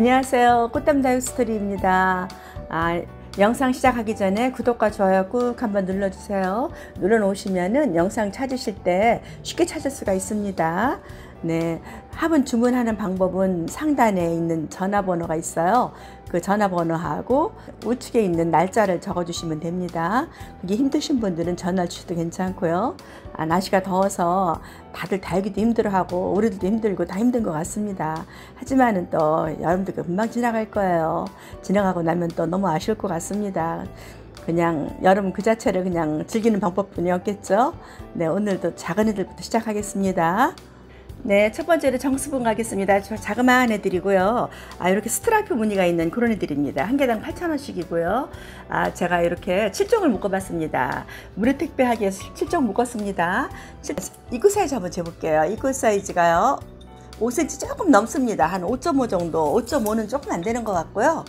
안녕하세요. 꽃담 다육 스토리입니다. 아, 영상 시작하기 전에 구독과 좋아요 꾹 한번 눌러주세요. 눌러놓으시면은 영상 찾으실 때 쉽게 찾을 수가 있습니다. 네, 화분 주문하는 방법은 상단에 있는 전화번호가 있어요. 그 전화번호하고 우측에 있는 날짜를 적어주시면 됩니다. 그게 힘드신 분들은 전화 주셔도 괜찮고요. 아, 날씨가 더워서 다들 달기도 힘들어하고 우리들도 힘들고 다 힘든 것 같습니다. 하지만은 또 여러분들 금방 지나갈 거예요. 지나가고 나면 또 너무 아쉬울 것 같습니다. 그냥 여름 그 자체를 그냥 즐기는 방법뿐이었겠죠. 네, 오늘도 작은 애들부터 시작하겠습니다. 네, 첫 번째로 정수분 가겠습니다. 저 자그마한 애들이고요. 아, 이렇게 스트라이프 무늬가 있는 그런 애들입니다. 한 개당 8,000원씩이고요. 아, 제가 이렇게 7종을 묶어봤습니다. 무료 택배하기 위해서 7종 묶었습니다. 입구 사이즈 한번 재볼게요. 입구 사이즈가요. 5cm 조금 넘습니다. 한 5.5 정도. 5.5는 조금 안 되는 것 같고요.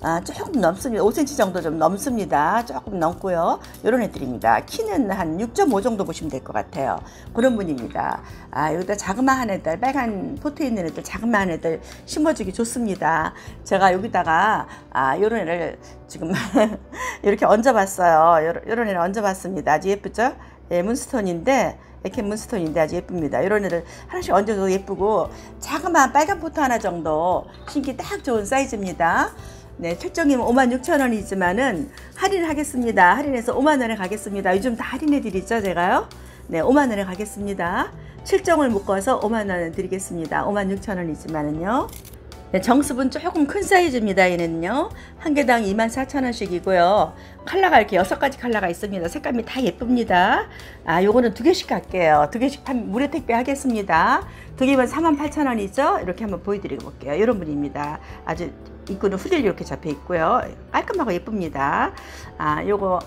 아, 조금 넘습니다. 5cm 정도 좀 넘습니다. 조금 넘고요. 이런 애들입니다. 키는 한 6.5 정도 보시면 될 것 같아요. 그런 분입니다. 아, 여기다 자그마한 애들, 빨간 포트에 있는 애들, 자그마한 애들 심어주기 좋습니다. 제가 여기다가 아, 요런 애를 지금 이렇게 얹어봤어요. 요런, 애를 얹어봤습니다. 아주 예쁘죠? 예, 문스톤인데 이렇게 문스톤인데 아주 예쁩니다. 이런 애를 하나씩 얹어도 예쁘고 자그마한 빨간 포트 하나 정도 신기 딱 좋은 사이즈입니다. 네, 책정이면 56,000원이지만은 할인하겠습니다. 할인해서 5만 원에 가겠습니다. 요즘 다 할인해 드리죠, 제가요? 네, 5만 원에 가겠습니다. 7정을 묶어서 5만 원 드리겠습니다. 56,000원이지만은요. 네, 정습은 조금 큰 사이즈입니다. 얘는요. 한 개당 24,000원씩이고요. 컬러가 이렇게 여섯 가지 컬러가 있습니다. 색감이 다 예쁩니다. 아, 요거는 두 개씩 갈게요. 두 개씩 무료 택배 하겠습니다. 두 개면 48,000원이죠. 이렇게 한번 보여드리고 볼게요. 이런 분입니다. 아주 입구는 후딜 이렇게 잡혀 있고요. 깔끔하고 예쁩니다. 아, 요거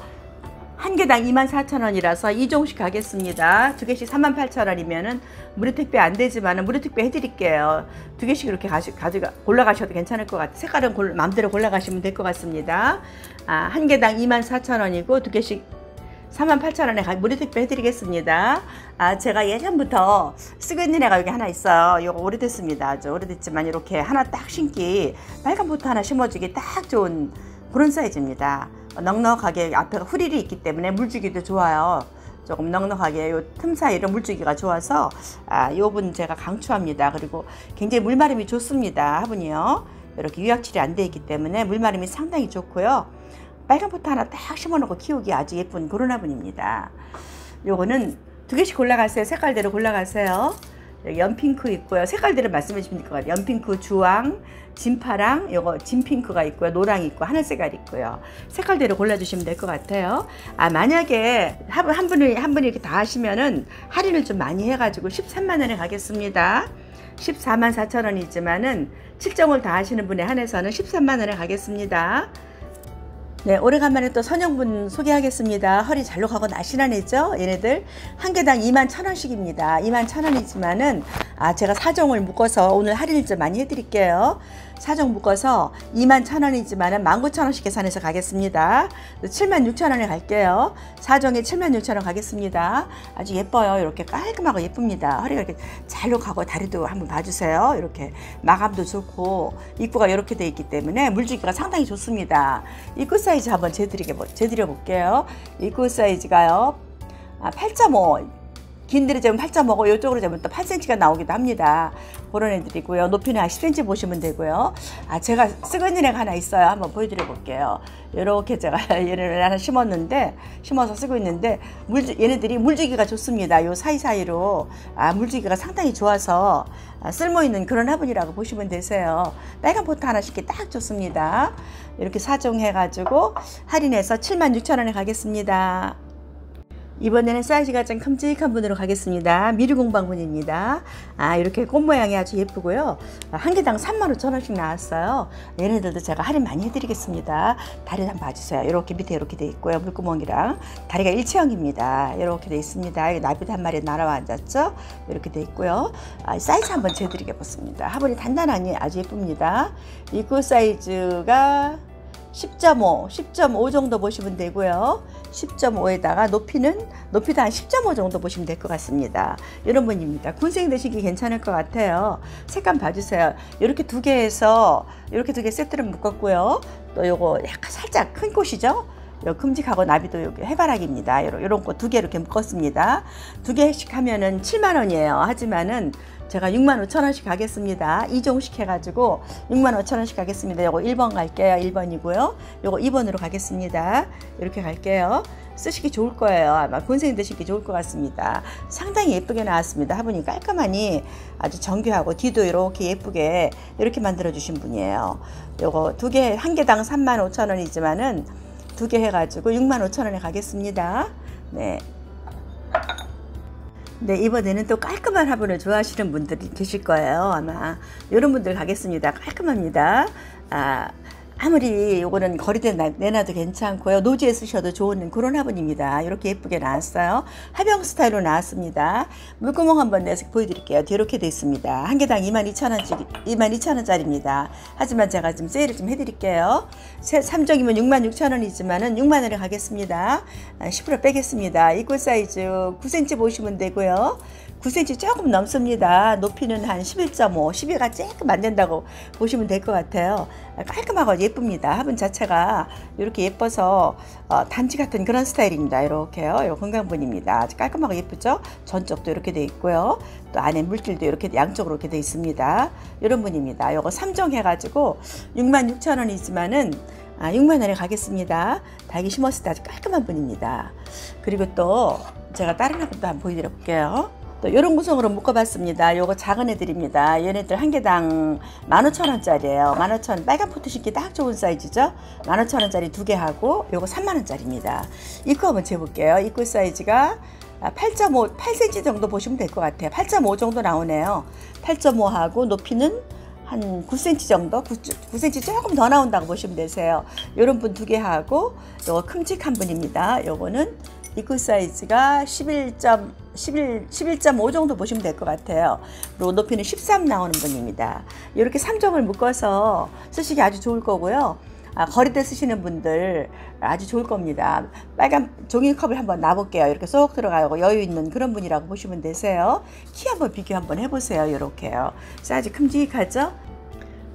한 개당 24,000원이라서 2종씩 가겠습니다. 두 개씩 38,000원이면은 무료 택배 안 되지만 무료 택배 해드릴게요. 두 개씩 이렇게 가시, 가져가, 골라가셔도 괜찮을 것 같아요. 색깔은 골, 마음대로 골라가시면 될 것 같습니다. 아, 한 개당 24,000원이고 두 개씩 48,000원에 무료 택배 해드리겠습니다. 아, 제가 예전부터 쓰고 있는 애가 여기 하나 있어요. 이거 오래됐습니다. 아주 오래됐지만 이렇게 하나 딱 신기 빨간 포트 하나 심어주기 딱 좋은 그런 사이즈입니다. 넉넉하게 앞에가 후릴이 있기 때문에 물주기도 좋아요. 조금 넉넉하게 요 틈 사이로 물주기가 좋아서 아, 요분 제가 강추합니다. 그리고 굉장히 물마름이 좋습니다. 화분이요. 이렇게 유약칠이 안 돼 있기 때문에 물마름이 상당히 좋고요. 빨간 포트 하나 딱 심어놓고 키우기 아주 예쁜 그런 화분입니다. 요거는 두 개씩 골라가세요. 색깔대로 골라가세요. 연핑크 있고요. 색깔들을 말씀해 주시면 될 것 같아요. 연핑크, 주황, 진파랑 요거 진핑크가 있고요. 노랑 있고 하늘색깔 있고요. 색깔대로 골라주시면 될 것 같아요. 아 만약에 한, 한 분이 한 분이 이렇게 다 하시면은 할인을 좀 많이 해가지고 13만 원에 가겠습니다. 14만 4천 원이지만은 7정을 다 하시는 분에 한해서는 13만 원에 가겠습니다. 네, 오래간만에 또 선영분 소개하겠습니다. 허리 잘로 가고 날씬한 애죠? 얘네들 한 개당 2만 천원씩입니다. 2만 천원이지만은 아 제가 사정을 묶어서 오늘 할인을 좀 많이 해드릴게요. 사정 묶어서 2만 천원이지만은 19,000원씩 계산해서 가겠습니다. 7만 6천원에 갈게요. 사정에 7만 6천원 가겠습니다. 아주 예뻐요. 이렇게 깔끔하고 예쁩니다. 허리가 이렇게 잘로 가고 다리도 한번 봐주세요. 이렇게 마감도 좋고 입구가 이렇게 돼 있기 때문에 물주기가 상당히 좋습니다. 입구 사이즈 한번 재드리게, 재드려 볼게요. 입구 사이즈가요. 아, 8.5 긴들이 재면 8.5고 이쪽으로 재면 또 8cm가 나오기도 합니다. 그런 애들이고요. 높이는 한 10cm 보시면 되고요. 아 제가 쓰고 있는 애가 하나 있어요. 한번 보여드려 볼게요. 이렇게 제가 얘를 하나 심었는데 심어서 쓰고 있는데 물 얘네들이 물주기가 좋습니다. 요 사이사이로 아 물주기가 상당히 좋아서 아, 쓸모 있는 그런 화분이라고 보시면 되세요. 빨간 포트 하나 심기 딱 좋습니다. 이렇게 사종해가지고 할인해서 76,000원에 가겠습니다. 이번에는 사이즈가 좀 큼직한 분으로 가겠습니다. 미르공방분입니다. 아 이렇게 꽃 모양이 아주 예쁘고요. 한 개당 35,000원씩 나왔어요. 얘네들도 제가 할인 많이 해드리겠습니다. 다리 한번 봐주세요. 이렇게 밑에 이렇게 돼 있고요. 물구멍이랑 다리가 일체형입니다. 이렇게 돼 있습니다. 나비도 한 마리 날아와 앉았죠. 이렇게 돼 있고요. 아, 사이즈 한번 재드리겠습니다. 화분이 단단하니 아주 예쁩니다. 이구 사이즈가 10.5, 10.5 정도 보시면 되고요. 10.5에다가 높이는 높이도 한 10.5 정도 보시면 될 것 같습니다. 이런 분입니다. 군생 되시기 괜찮을 것 같아요. 색감 봐주세요. 이렇게 두 개에서 이렇게 두 개 세트를 묶었고요. 또 요거 약간 살짝 큰 꽃이죠. 요 큼직하고 나비도 여기 해바라기입니다. 요런, 요런 거 두 개 이렇게 묶었습니다. 두 개씩 하면은 7만 원이에요. 하지만은 제가 6만 5천 원씩 가겠습니다. 이종씩 해가지고 6만 5천 원씩 가겠습니다. 요거 1번 갈게요. 1번이고요. 요거 2번으로 가겠습니다. 이렇게 갈게요. 쓰시기 좋을 거예요. 아마 군생이 드시기 좋을 것 같습니다. 상당히 예쁘게 나왔습니다. 화분이 깔끔하니 아주 정교하고 뒤도 이렇게 예쁘게 이렇게 만들어 주신 분이에요. 요거 두 개, 한 개당 3만 5천 원이지만은 두 개 해가지고 6만 5천 원에 가겠습니다. 네. 네, 이번에는 또 깔끔한 화분을 좋아하시는 분들이 계실 거예요. 아마 이런 분들 가겠습니다. 깔끔합니다. 아, 아무리 요거는 거리대 내놔도 괜찮고요. 노지에 쓰셔도 좋은 그런 화분입니다. 이렇게 예쁘게 나왔어요. 하병 스타일로 나왔습니다. 물구멍 한번 내서 보여드릴게요. 이렇게 되어 있습니다. 한 개당 22,000원짜리, 22,000원짜리입니다. 하지만 제가 좀 세일을 좀 해드릴게요. 3종이면 66,000원이지만은 6만원에 가겠습니다. 10% 아, 빼겠습니다. 이꼴 사이즈 9cm 보시면 되고요. 9cm 조금 넘습니다. 높이는 한 11.5, 12가 조금 안 된다고 보시면 될 것 같아요. 깔끔하고 예쁩니다. 화분 자체가 이렇게 예뻐서 어, 단지 같은 그런 스타일입니다. 이렇게요. 이 건강분입니다. 아주 깔끔하고 예쁘죠? 전쪽도 이렇게 돼 있고요. 또 안에 물질도 이렇게 양쪽으로 이렇게 돼 있습니다. 이런 분입니다. 이거 3종 해가지고 66,000원이지만은 아, 6만 원에 가겠습니다. 닭이 심었을 때 아주 깔끔한 분입니다. 그리고 또 제가 다른 화분도 한번 보여드려 볼게요. 또 이런 구성으로 묶어봤습니다. 요거 작은 애들입니다. 얘네들 한 개당 15,000원짜리예요. 15,000원 빨간 포트 신기 딱 좋은 사이즈죠. 15,000원짜리 두 개 하고 요거 3만원짜리입니다. 입구 한번 재볼게요. 입구 사이즈가 8.5, 8cm 정도 보시면 될 것 같아요. 8.5 정도 나오네요. 8.5하고 높이는 한 9cm 정도, 9, 9cm 조금 더 나온다고 보시면 되세요. 이런 분 두 개 하고 요거 큼직한 분입니다. 요거는 입구 사이즈가 11. 11, 11.5 정도 보시면 될 것 같아요. 그리고 높이는 13 나오는 분입니다. 이렇게 3종을 묶어서 쓰시기 아주 좋을 거고요. 아, 거리대 쓰시는 분들 아주 좋을 겁니다. 빨간 종이컵을 한번 놔볼게요. 이렇게 쏙 들어가고 여유 있는 그런 분이라고 보시면 되세요. 키 한번 비교 한번 해보세요. 이렇게요. 사이즈 큼직하죠?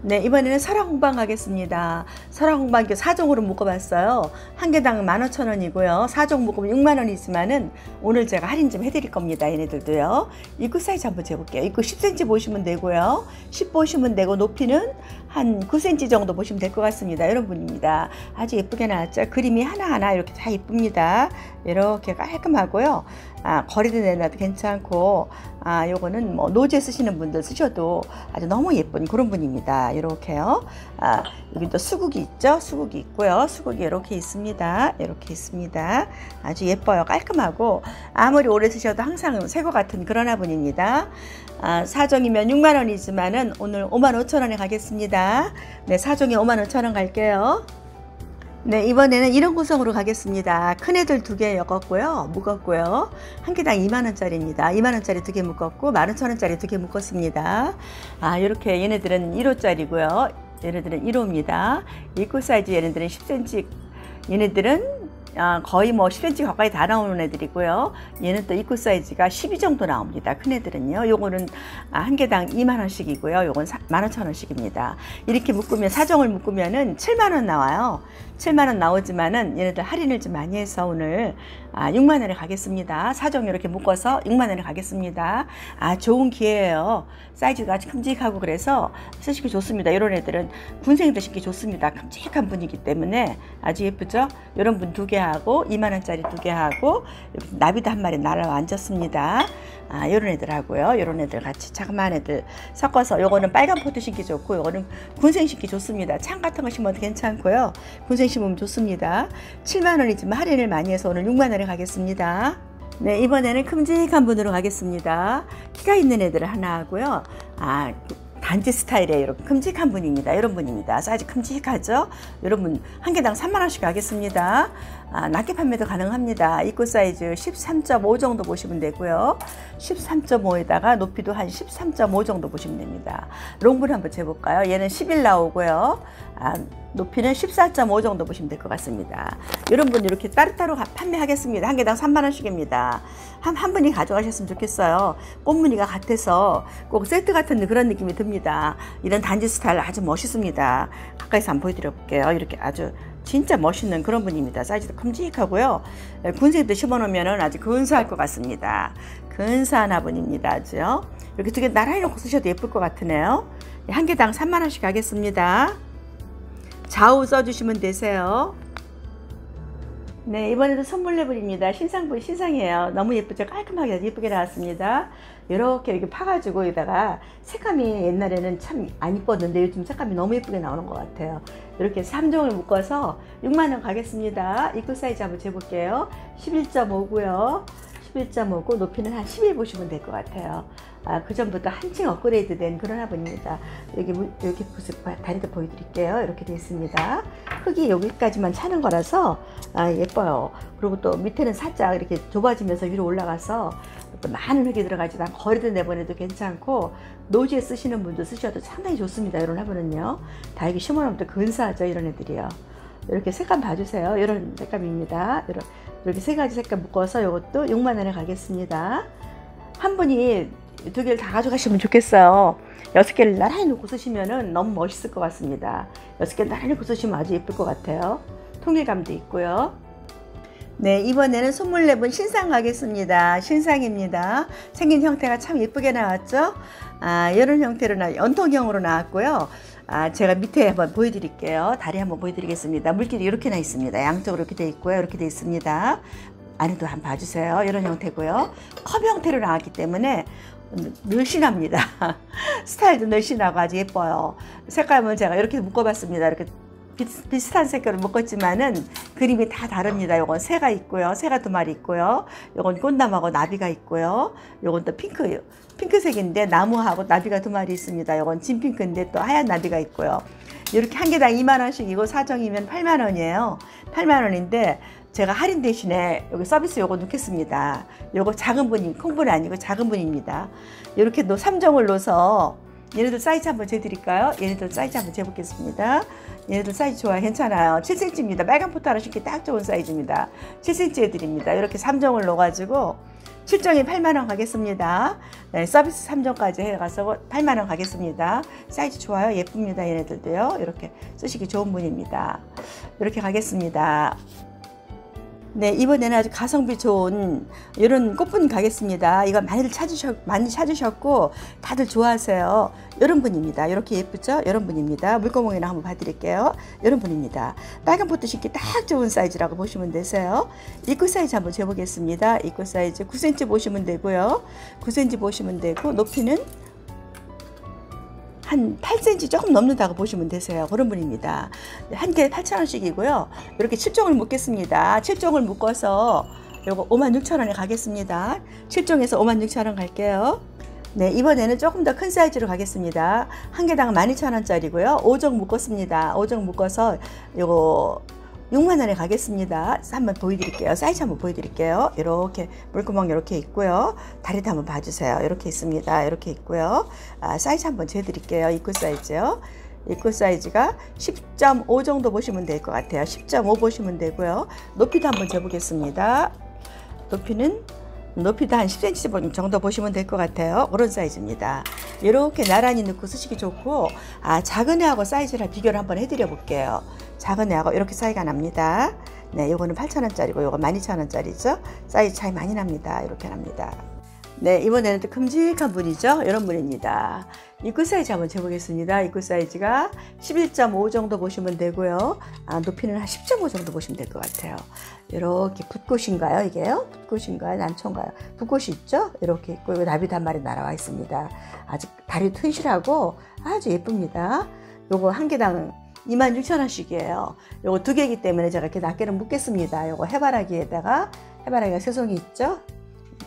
네, 이번에는 설화홍방 하겠습니다. 설화홍방 이렇게 4종으로 묶어봤어요. 한 개당 15,000원이고요. 4종 묶으면 6만원이지만은 오늘 제가 할인 좀 해드릴 겁니다. 얘네들도요. 입구 사이즈 한번 재볼게요. 입구 10cm 보시면 되고요. 10 보시면 되고 높이는 한 9cm 정도 보시면 될 것 같습니다. 이런 분입니다. 아주 예쁘게 나왔죠. 그림이 하나하나 이렇게 다 예쁩니다. 이렇게 깔끔하고요. 아, 거리도 내놔도 괜찮고 아, 요거는 뭐 노제 쓰시는 분들 쓰셔도 아주 너무 예쁜 그런 분입니다. 이렇게요. 아, 여기 또 수국이 있죠? 수국이 있고요. 수국이 이렇게 있습니다. 이렇게 있습니다. 아주 예뻐요. 깔끔하고 아무리 오래 쓰셔도 항상 새거 같은 그런 화분입니다. 아, 사종이면 6만 원이지만은 오늘 5만 5천 원에 가겠습니다. 네, 사종에 5만 5천 원 갈게요. 네, 이번에는 이런 구성으로 가겠습니다. 큰 애들 두 개 엮었고요. 묶었고요. 한 개당 2만원짜리입니다. 2만원짜리 두 개 묶었고, 15,000원짜리 두 개 묶었습니다. 아, 이렇게 얘네들은 1호짜리고요. 얘네들은 1호입니다. 입구 사이즈 얘네들은 10cm, 얘네들은 아, 거의 뭐 10cm 가까이 다 나오는 애들이고요. 얘는 또 입구 사이즈가 12 정도 나옵니다. 큰 애들은요. 요거는 아, 한 개당 2만 원씩이고요. 요건 15,000원씩입니다. 이렇게 묶으면 사정을 묶으면은 7만 원 나와요. 7만 원 나오지만은 얘네들 할인을 좀 많이 해서 오늘 아, 6만 원에 가겠습니다. 사정 이렇게 묶어서 6만 원에 가겠습니다. 아, 좋은 기회예요. 사이즈가 아주 큼직하고 그래서 쓰시기 좋습니다. 이런 애들은 군생이들 신기 좋습니다. 큼직한 분이기 때문에 아주 예쁘죠? 이런 분 두 개 하고 2만 원짜리 두 개 하고 나비도 한 마리 날아 앉았습니다. 아, 이런 애들 하고요. 이런 애들 같이 자그마한 애들 섞어서 요거는 빨간 포트 신기 좋고 요거는 군생 신기 좋습니다. 창 같은 거 심어도 괜찮고요. 군생 심으면 좋습니다. 7만 원이지만 할인을 많이 해서 오늘 6만 원에 가겠습니다. 네, 이번에는 큼직한 분으로 가겠습니다. 키가 있는 애들을 하나 하고요. 아, 단지 스타일의 이렇게 큼직한 분입니다. 이런 분입니다. 사이즈 큼직하죠? 여러분 한 개당 3만 원씩 가겠습니다. 아, 낱개 판매도 가능합니다. 입구 사이즈 13.5 정도 보시면 되고요. 13.5에다가 높이도 한 13.5 정도 보시면 됩니다. 롱분 한번 재볼까요? 얘는 10일 나오고요. 아, 높이는 14.5 정도 보시면 될 것 같습니다. 이런 분 이렇게 따로따로 판매하겠습니다. 한 개당 3만원씩입니다. 한, 한 분이 가져가셨으면 좋겠어요. 꽃무늬가 같아서 꼭 세트 같은 그런 느낌이 듭니다. 이런 단지 스타일 아주 멋있습니다. 가까이서 한번 보여드려 볼게요. 이렇게 아주 진짜 멋있는 그런 분입니다. 사이즈도 큼직하고요. 군색도 심어놓으면 아주 근사할 것 같습니다. 근사한 화분입니다. 아주요. 이렇게 두 개 나란히 놓고 쓰셔도 예쁠 것 같으네요. 한 개당 3만원씩 하겠습니다. 좌우 써주시면 되세요. 네, 이번에도 선물 레벨입니다. 신상분 신상이에요. 너무 예쁘죠? 깔끔하게 예쁘게 나왔습니다. 이렇게 이렇게 파가지고 여기다가 색감이 옛날에는 참 안 이뻤는데 요즘 색감이 너무 예쁘게 나오는 것 같아요. 이렇게 3종을 묶어서 6만원 가겠습니다. 입구 사이즈 한번 재볼게요. 11.5고요. 11.5고 높이는 한 11 보시면 될 것 같아요. 아, 그 전부터 한층 업그레이드 된 그런 화분입니다. 여기, 여기 모습 다리도 보여드릴게요. 이렇게 되어 있습니다. 흙이 여기까지만 차는 거라서 아, 예뻐요. 그리고 또 밑에는 살짝 이렇게 좁아지면서 위로 올라가서 또 많은 흙이 들어가지도 않고 거리도 내보내도 괜찮고 노지에 쓰시는 분도 쓰셔도 상당히 좋습니다. 이런 화분은요. 다 이렇게 심어놓으면 또 근사하죠. 이런 애들이요. 이렇게 색감 봐주세요. 이런 색감입니다. 이렇게 세 가지 색감 묶어서 이것도 6만 원에 가겠습니다. 한 분이 두 개를 다 가져가시면 좋겠어요. 여섯 개를 나란히 놓고 쓰시면 너무 멋있을 것 같습니다. 여섯 개를 나란히 놓고 쓰시면 아주 예쁠 것 같아요. 통일감도 있고요. 네, 이번에는 선물 내분 신상 가겠습니다. 신상입니다. 생긴 형태가 참 예쁘게 나왔죠? 아, 이런 형태로 나, 연통형으로 나왔고요. 아, 제가 밑에 한번 보여드릴게요. 다리 한번 보여드리겠습니다. 물길이 이렇게 나 있습니다. 양쪽으로 이렇게 돼 있고요. 이렇게 돼 있습니다. 안에도 한번 봐주세요. 이런 형태고요. 컵 형태로 나왔기 때문에 늘씬합니다. 스타일도 늘씬하고 아주 예뻐요. 색감은 제가 이렇게 묶어봤습니다. 이렇게 비슷, 한 색깔을 묶었지만은 그림이 다 다릅니다. 요건 새가 있고요. 새가 두 마리 있고요. 요건 꽃나무하고 나비가 있고요. 요건 또 핑크, 핑크색인데 나무하고 나비가 두 마리 있습니다. 요건 진핑크인데 또 하얀 나비가 있고요. 이렇게 한 개당 2만원씩이고 사정이면 8만원이에요. 8만원인데 제가 할인 대신에 여기 서비스 요거 넣겠습니다. 요거 작은 분이 큰 분이 아니고 작은 분입니다. 이렇게 또 3종을 넣어서 얘네들 사이즈 한번 재드릴까요? 얘네들 사이즈 한번 재보겠습니다. 얘네들 사이즈 좋아요. 괜찮아요. 7cm입니다. 빨간 포트 하나 심기 딱 좋은 사이즈입니다. 7cm 애들입니다. 이렇게 3종을 넣어가지고 7종이 8만원 가겠습니다. 네, 서비스 3종까지 해가서 8만원 가겠습니다. 사이즈 좋아요. 예쁩니다. 얘네들도요. 이렇게 쓰시기 좋은 분입니다. 이렇게 가겠습니다. 네, 이번에는 아주 가성비 좋은 이런 꽃분 가겠습니다. 이거 많이 찾으셨, 많이 찾으셨고 다들 좋아하세요. 이런 분입니다. 이렇게 예쁘죠? 이런 분입니다. 물구멍이나 한번 봐드릴게요. 이런 분입니다. 빨간 포트 심기 딱 좋은 사이즈라고 보시면 되세요. 입구 사이즈 한번 재보겠습니다. 입구 사이즈 9cm 보시면 되고요. 9cm 보시면 되고 높이는 한 8cm 조금 넘는다고 보시면 되세요. 그런 분입니다. 한 개에 8,000원씩이고요. 이렇게 7종을 묶겠습니다. 7종을 묶어서 요거 56,000원에 가겠습니다. 7종에서 56,000원 갈게요. 네, 이번에는 조금 더 큰 사이즈로 가겠습니다. 한 개당 12,000원짜리고요. 5종 묶었습니다. 5종 묶어서 요거 6만 원에 가겠습니다. 한번 보여드릴게요. 사이즈 한번 보여드릴게요. 이렇게 물구멍 이렇게 있고요. 다리도 한번 봐주세요. 이렇게 있습니다. 이렇게 있고요. 아, 사이즈 한번 재드릴게요. 입구 사이즈요. 입구 사이즈가 10.5 정도 보시면 될 것 같아요. 10.5 보시면 되고요. 높이도 한번 재보겠습니다. 높이는 높이도 한 10cm 정도 보시면 될 것 같아요. 그런 사이즈입니다. 이렇게 나란히 넣고 쓰시기 좋고 아 작은 애하고 사이즈를 비교를 한번 해드려 볼게요. 작은 애하고 이렇게 사이가 납니다. 네, 요거는 8,000원짜리고 요거 12,000원짜리죠. 사이즈 차이 많이 납니다. 이렇게 납니다. 네, 이번에는 또 큼직한 분이죠. 이런 분입니다. 입구 사이즈 한번 재보겠습니다. 입구 사이즈가 11.5 정도 보시면 되고요. 아, 높이는 한 10.5 정도 보시면 될 것 같아요. 이렇게 붓꽃인가요? 이게요? 붓꽃인가요? 난초인가요? 붓꽃이 있죠? 이렇게 있고, 나비도 한 마리 날아와 있습니다. 아주 다리 튼실하고 아주 예쁩니다. 요거 한 개당 26,000원씩이에요. 요거 두 개이기 때문에 제가 이렇게 낱개를 묶겠습니다. 요거 해바라기에다가 해바라기가 세 송이 있죠?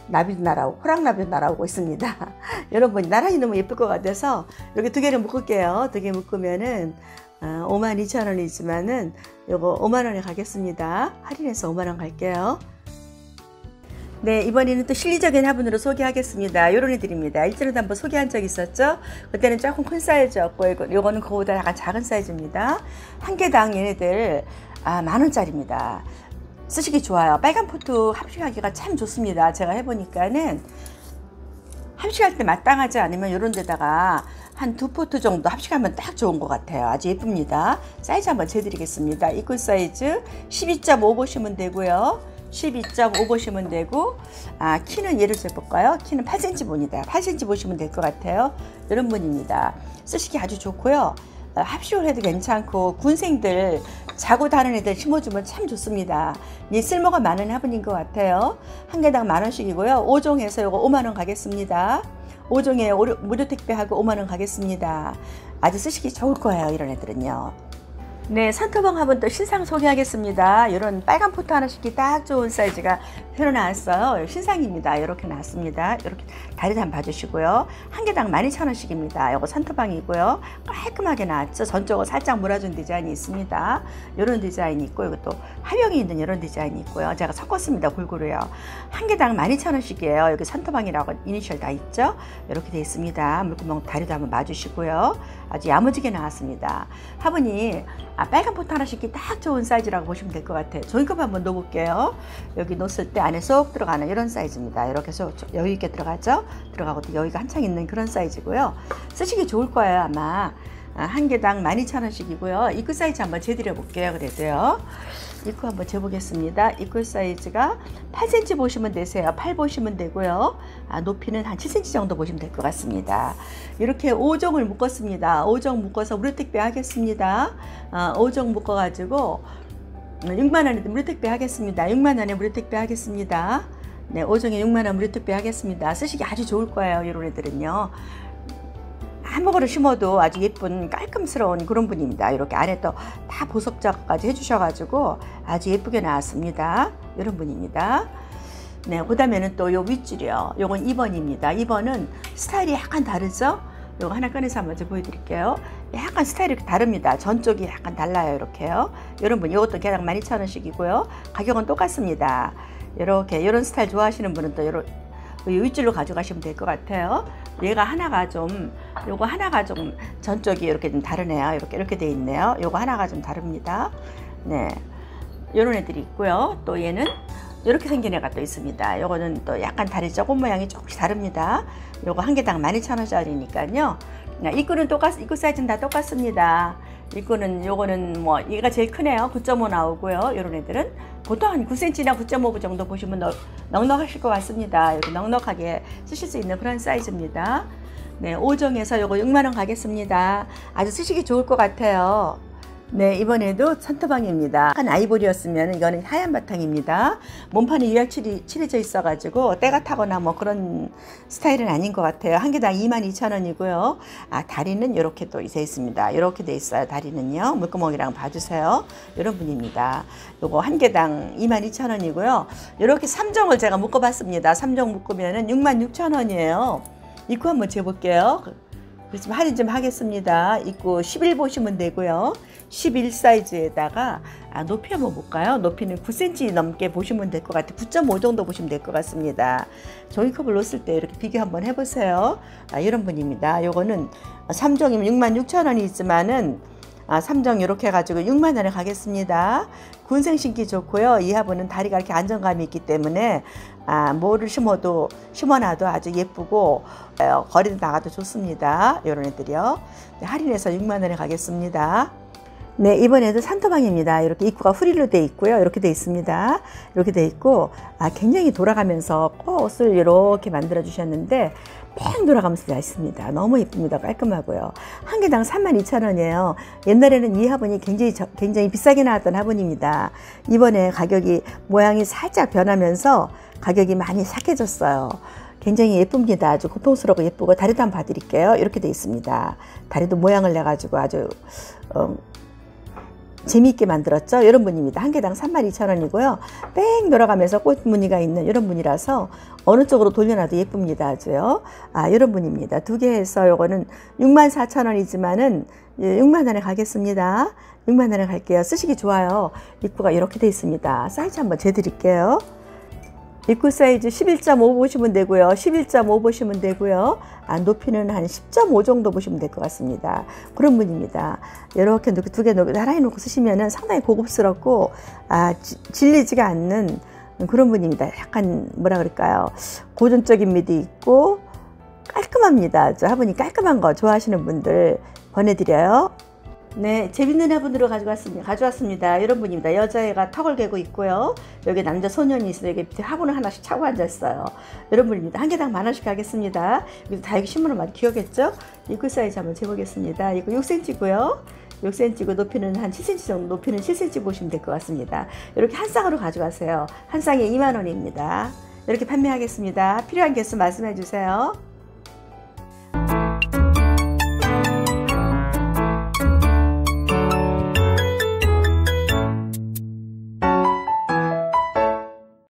나비도 날아오고 호랑나비도 날아오고 있습니다. 여러분 나란히 너무 예쁠 것 같아서 이렇게 두 개를 묶을게요. 두 개 묶으면은 아, 52,000원이지만은 요거 5만원에 가겠습니다. 할인해서 5만원 갈게요. 네, 이번에는 또 실리적인 화분으로 소개하겠습니다. 요런 애들입니다. 일전에도 한번 소개한 적 있었죠? 그때는 조금 큰 사이즈였고, 이거, 요거는 그거보다 약간 작은 사이즈입니다. 한 개당 얘네들, 아, 만 원짜리입니다. 쓰시기 좋아요. 빨간 포트 합식하기가 참 좋습니다. 제가 해보니까는 합식할 때 마땅하지 않으면 이런 데다가 한 두 포트 정도 합식하면 딱 좋은 것 같아요. 아주 예쁩니다. 사이즈 한번 재드리겠습니다. 입구 사이즈 12.5 보시면 되고요. 12.5 보시면 되고 아 키는 예를 들어볼까요? 키는 8cm 분이다. 8cm 보시면 될 것 같아요. 이런 분입니다. 쓰시기 아주 좋고요. 어, 합식을 해도 괜찮고 군생들 자구 다는 애들 심어주면 참 좋습니다. 이 쓸모가 많은 화분인 것 같아요. 한 개당 만 원씩이고요. 5종에서 요거 5만 원 가겠습니다. 5종에 무료 택배하고 5만 원 가겠습니다. 아주 쓰시기 좋을 거예요. 이런 애들은요. 네, 산토방 화분 또 신상 소개하겠습니다. 이런 빨간 포트 하나 심기 딱 좋은 사이즈가 새로 나왔어요. 신상입니다. 이렇게 나왔습니다. 이렇게 다리도 한번 봐주시고요. 한 개당 12,000원씩입니다. 이거 산토방이고요. 깔끔하게 나왔죠. 전적으로 살짝 몰아준 디자인이 있습니다. 이런 디자인이 있고 이것도 화병이 있는 이런 디자인이 있고요. 제가 섞었습니다. 골고루요. 한 개당 12,000원씩이에요. 여기 산토방이라고 이니셜 다 있죠. 이렇게 돼 있습니다. 물구멍 다리도 한번 봐주시고요. 아주 야무지게 나왔습니다. 화분이 아, 빨간 포트 하나 심기 딱 좋은 사이즈라고 보시면 될 것 같아요. 종이컵 한번 넣어볼게요. 여기 놓았을 때 안에 쏙 들어가는 이런 사이즈입니다. 이렇게 쏙 여유 있게 들어가죠. 들어가고 또 여기가 한창 있는 그런 사이즈고요. 쓰시기 좋을 거예요 아마. 아, 한 개당 12,000원씩이고요. 이크 사이즈 한번 재드려 볼게요. 그래도요. 이크 한번 재보겠습니다. 이크 사이즈가 8cm 보시면 되세요. 8 보시면 되고요. 아, 높이는 한 7cm 정도 보시면 될 것 같습니다. 이렇게 5종을 묶었습니다. 5종 묶어서 무료 택배 하겠습니다. 아, 5종 묶어가지고 6만원에 무료 택배 하겠습니다. 6만원에 무료 택배 하겠습니다. 네, 5종에 6만원 무료 택배 하겠습니다. 쓰시기 아주 좋을 거예요. 이런 애들은요. 한복으로 심어도 아주 예쁜 깔끔스러운 그런 분입니다. 이렇게 안에 또 다 보석 작업까지 해주셔가지고 아주 예쁘게 나왔습니다. 이런 분입니다. 네, 그 다음에는 또 요 윗줄이요. 요건 2번입니다. 2번은 스타일이 약간 다르죠? 요거 하나 꺼내서 한번 보여드릴게요. 약간 스타일이 다릅니다. 전쪽이 약간 달라요. 이렇게요. 여러분, 이것도 개당 12,000원씩이고요. 가격은 똑같습니다. 이렇게, 이런 스타일 좋아하시는 분은 또 이런, 윗줄로 가져가시면 될 것 같아요. 얘가 하나가 좀 요거 하나가 좀 전적이 이렇게 좀 다르네요. 이렇게 이렇게 돼 있네요. 요거 하나가 좀 다릅니다. 네. 요런 애들이 있고요. 또 얘는 이렇게 생긴 애가 또 있습니다. 요거는 또 약간 다르죠. 꽃 모양이 조금씩 다릅니다. 요거 한 개당 12,000원짜리니까요. 입구는 똑같, 입구 사이즈는 다 똑같습니다. 입구는 요거는 뭐 얘가 제일 크네요. 9.5 나오고요. 요런 애들은 보통 한 9cm나 9.5 정도 보시면 넉, 넉넉하실 것 같습니다. 이렇게 넉넉하게 쓰실 수 있는 그런 사이즈입니다. 네, 5정에서 요거 6만원 가겠습니다. 아주 쓰시기 좋을 것 같아요. 네, 이번에도 산토방입니다. 한 아이보리였으면 이거는 하얀 바탕입니다. 몸판이 유약 칠해져 있어 가지고 때가 타거나 뭐 그런 스타일은 아닌 것 같아요. 한 개당 22,000원이고요. 아, 다리는 이렇게 또 있어 있습니다. 이렇게 돼 있어요. 다리는요. 물구멍이랑 봐주세요. 이런 분입니다. 요거 한 개당 22,000원이고요. 이렇게 3종을 제가 묶어 봤습니다. 3종 묶으면은 66,000원이에요. 입구 한번 재볼게요. 그렇지만 할인 좀 하겠습니다. 입구 11 보시면 되고요. 11 사이즈에다가 아, 높이 한번 볼까요? 높이는 9cm 넘게 보시면 될 것 같아요. 9.5 정도 보시면 될 것 같습니다. 종이컵을 놓았을 때 이렇게 비교 한번 해보세요. 아, 이런 분입니다. 요거는 3종이면 66,000원이 있지만은 아, 3정 이렇게 해가지고 6만 원에 가겠습니다. 군생 신기 좋고요. 이 화분은 다리가 이렇게 안정감이 있기 때문에 아, 뭐를 심어도 심어놔도 아주 예쁘고 어, 거리도 나가도 좋습니다. 이런 애들이요. 네, 할인해서 6만 원에 가겠습니다. 네, 이번에도 산토방입니다. 이렇게 입구가 후리로 돼 있고요. 이렇게 돼 있습니다. 이렇게 돼 있고, 아, 굉장히 돌아가면서 꽃을 이렇게 만들어 주셨는데, 팽 돌아가면서 잘 있습니다. 너무 예쁩니다. 깔끔하고요. 한 개당 32,000원이에요. 옛날에는 이 화분이 굉장히, 굉장히 비싸게 나왔던 화분입니다. 이번에 가격이 모양이 살짝 변하면서 가격이 많이 삭해졌어요. 굉장히 예쁩니다. 아주 고통스럽고 예쁘고 다리도 한번 봐드릴게요. 이렇게 돼 있습니다. 다리도 모양을 내가지고 아주 어, 재미있게 만들었죠. 이런 분입니다. 한 개당 32,000원이고요. 뺑 돌아가면서 꽃 무늬가 있는 이런 분이라서 어느 쪽으로 돌려놔도 예쁩니다. 아주요. 아, 이런 분입니다. 두 개 해서 요거는 64,000원이지만은 6만 원에 가겠습니다. 6만 원에 갈게요. 쓰시기 좋아요. 입구가 이렇게 돼 있습니다. 사이즈 한번 재드릴게요. 입구 사이즈 11.5 보시면 되고요. 11.5 보시면 되고요. 아, 높이는 한 10.5 정도 보시면 될 것 같습니다. 그런 분입니다. 이렇게 두개 나란히 놓고 쓰시면 상당히 고급스럽고 아, 지, 질리지가 않는 그런 분입니다. 약간 뭐라 그럴까요? 고전적인 미도 있고 깔끔합니다. 저 화분이 깔끔한 거 좋아하시는 분들 보내드려요. 네, 재밌는 화분으로 가져왔습니다. 가져왔습니다. 이런 분입니다. 여자애가 턱을 개고 있고요. 여기 남자 소년이 있어요. 여기 화분을 하나씩 차고 앉았어요. 이런 분입니다. 한 개당 만 원씩 가겠습니다. 여기 다육이 신문을 많이 귀엽겠죠? 입구 사이즈 한번 재보겠습니다. 이거 6cm고요. 6cm고 높이는 한 7cm 정도 높이는 7cm 보시면 될 것 같습니다. 이렇게 한 쌍으로 가져가세요. 한 쌍에 2만 원입니다. 이렇게 판매하겠습니다. 필요한 개수 말씀해 주세요.